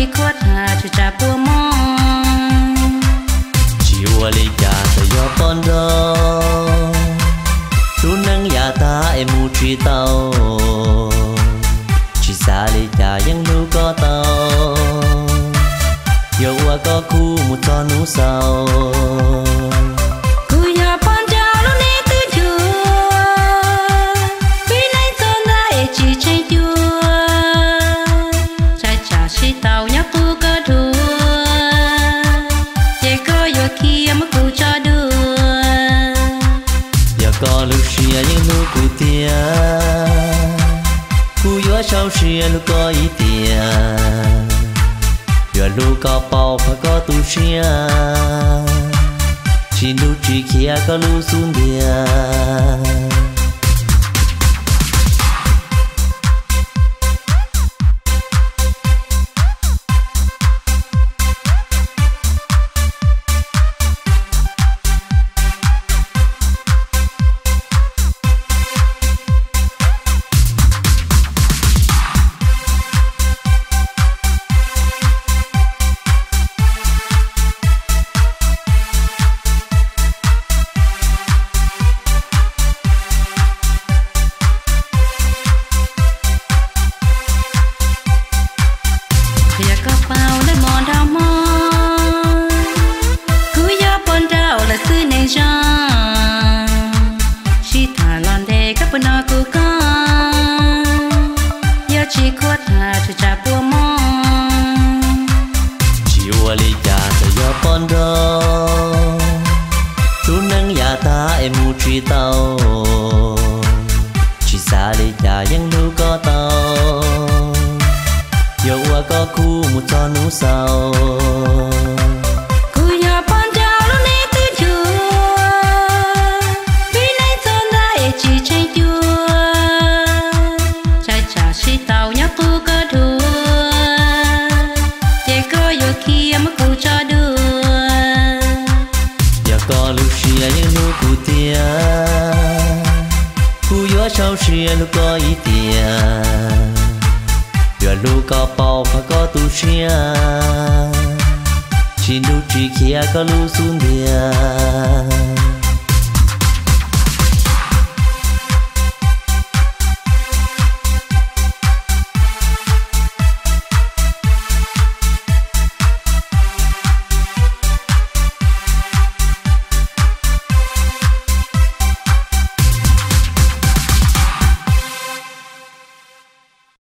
đi khuất hà chỉ trả bùa mò chỉ ua lì cả ta yo con đó tu ta em mu truy tao chỉ xa lì cả yang nu có tao yo ua khu một cho nu sao có lúc xia những lúc cụ tia cụ yếu sau xia lúc có ý tia yếu lúc có bao phải có tu xia chỉ lúc chỉ kia có lúc xuống địa chỉ khuất hà cho cha bùa mò chỉ qua cha cho yo con đó tu nâng ya ta em mu chi tao. Chỉ xa li cha yang nu có tao. Yo qua có khu mu cho nu sao sau xia lu có ý tia Vừa lu có bao và có tu xia Chỉ lu chỉ kia có lu xuống địa